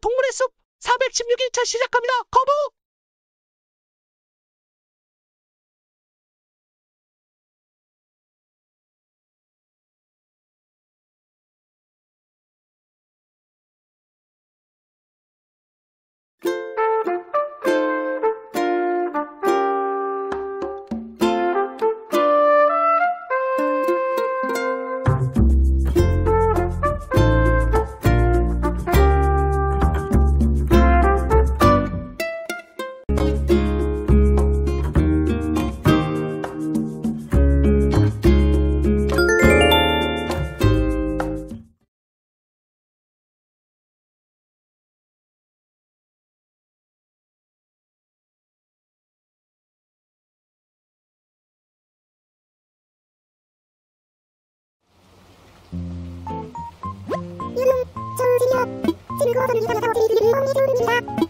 동물의 숲 416일차 시작합니다. 거북! ごとの時間が落ちてにするん。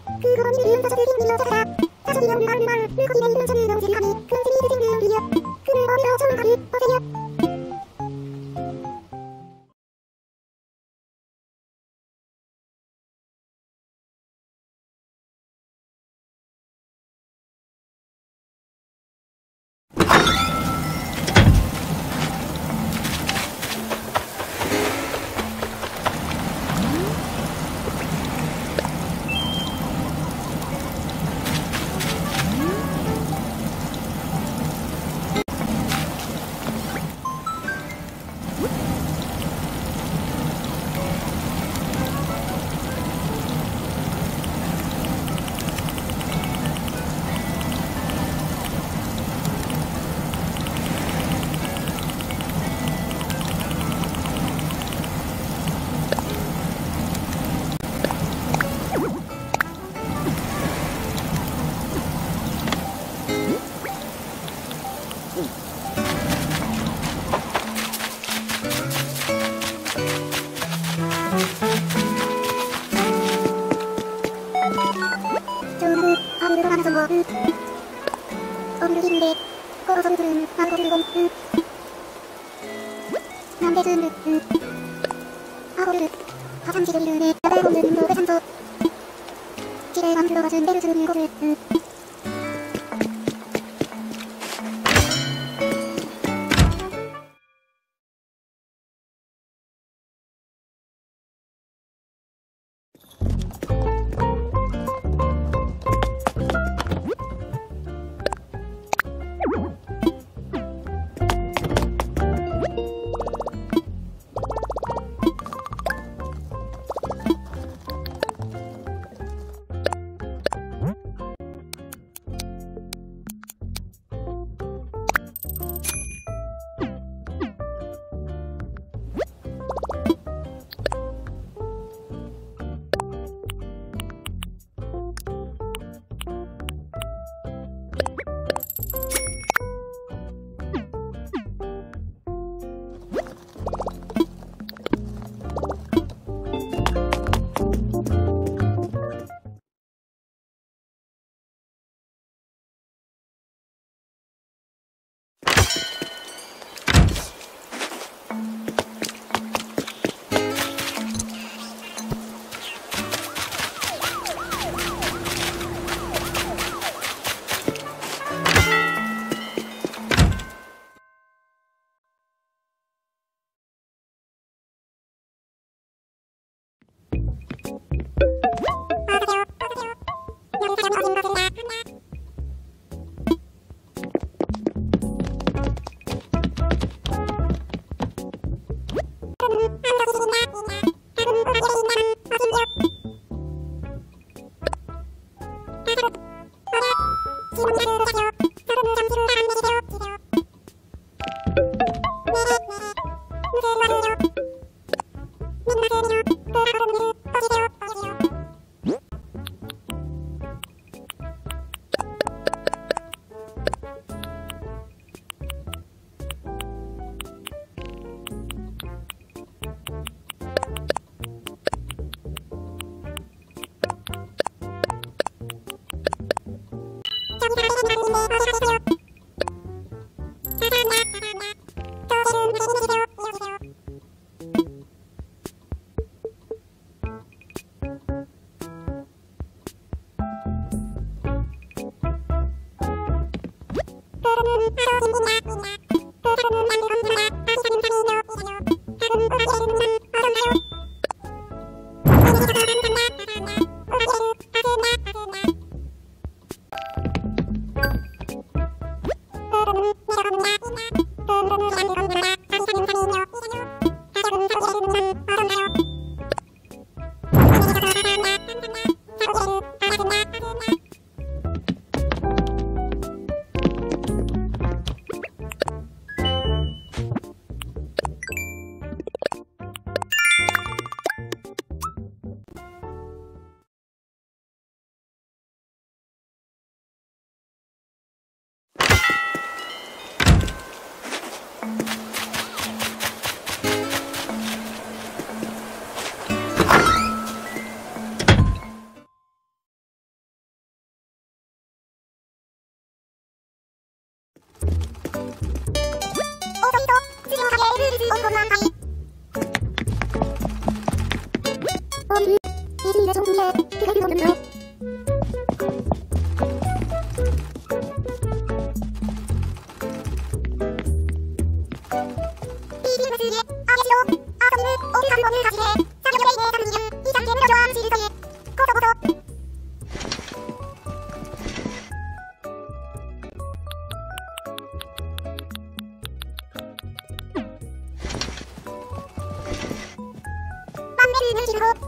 おジの方、オンジ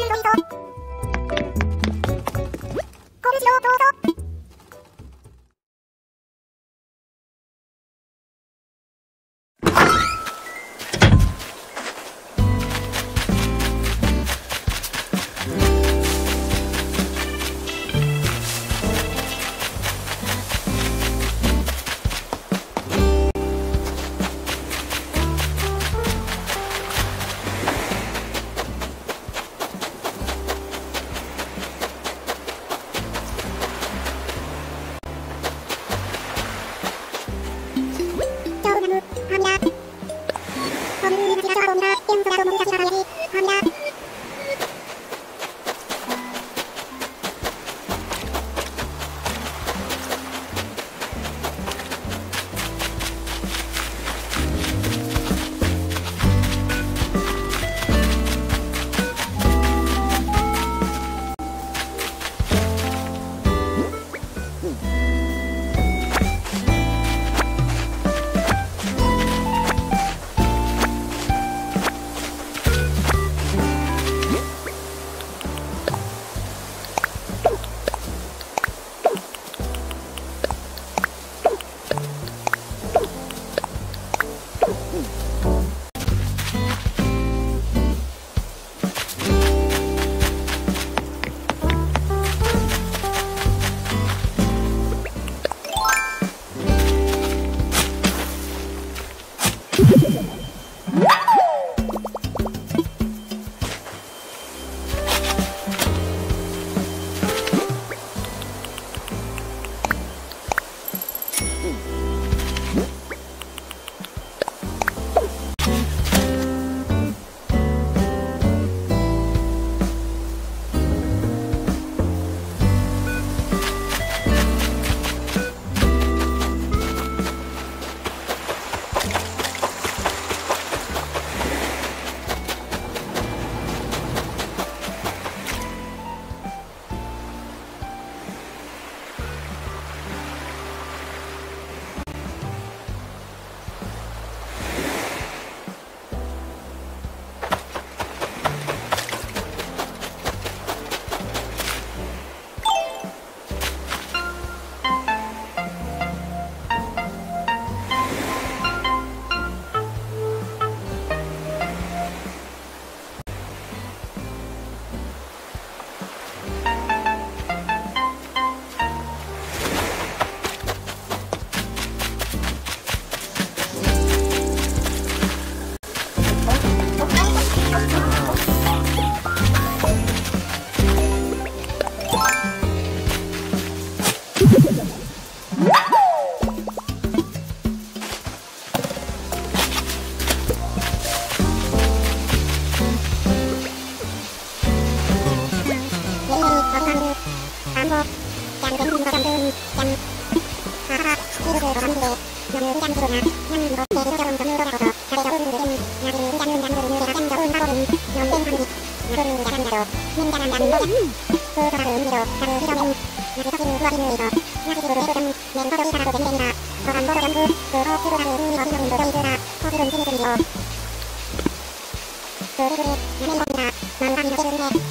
ェルの人。コムジロどうぞ。 루 음미 어기노인 도도이드라 허기론 지니든지요 그르그르 야맨겁니다 망가미도 세운데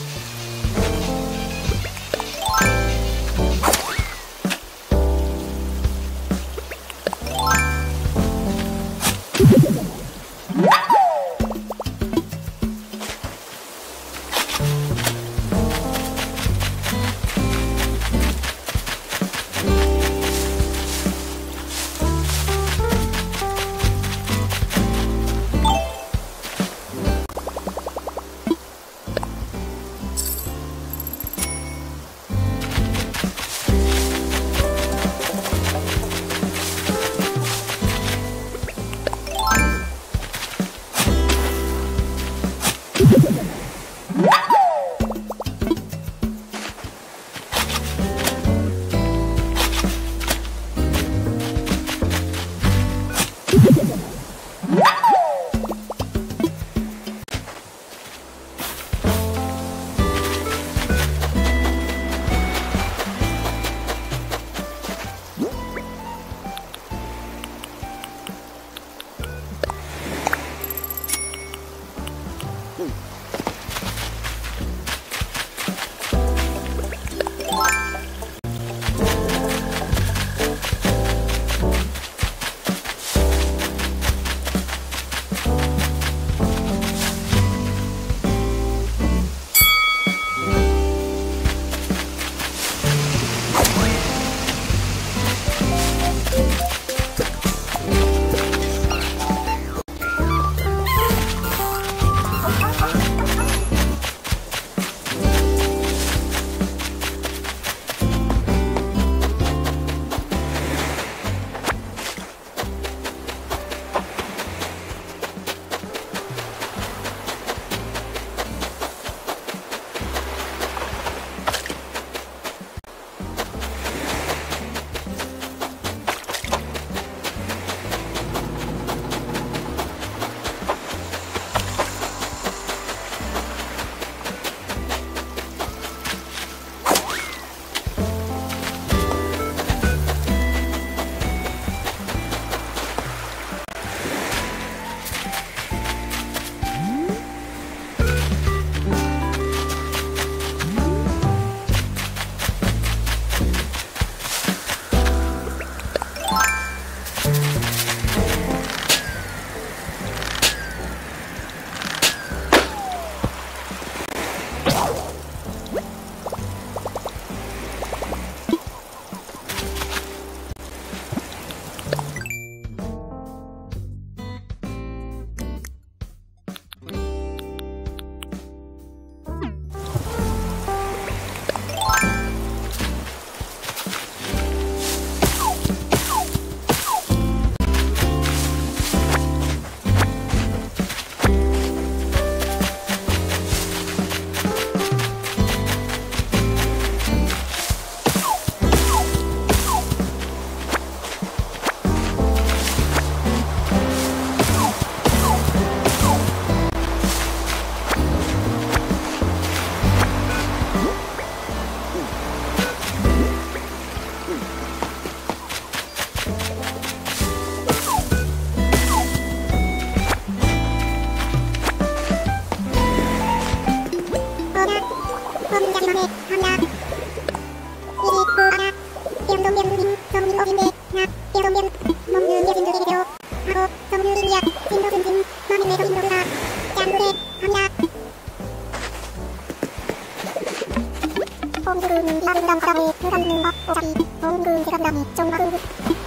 보험금 비만금 사람의 부담금 박 오자비 보험금 대감당이 정마금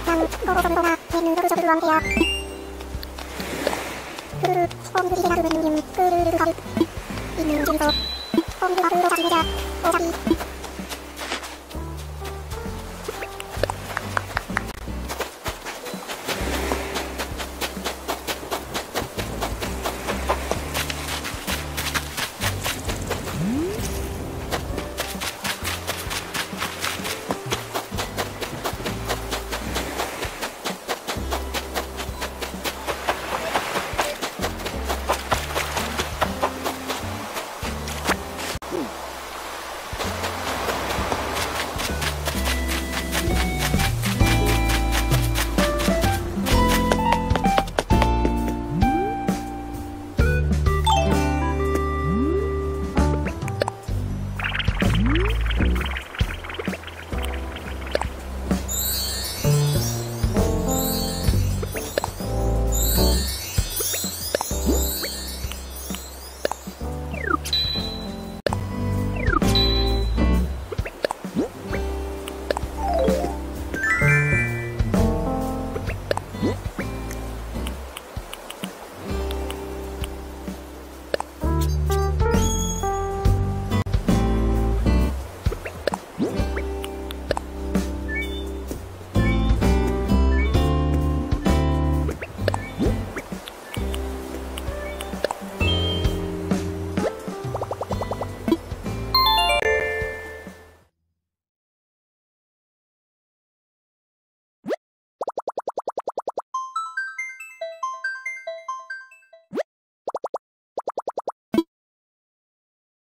당 거버전보다 대누더도 적을 왕대야 그르르 보험금 대가금은 님 그르르 가르 있는 중에서 보험금 바르러 자기자 오자비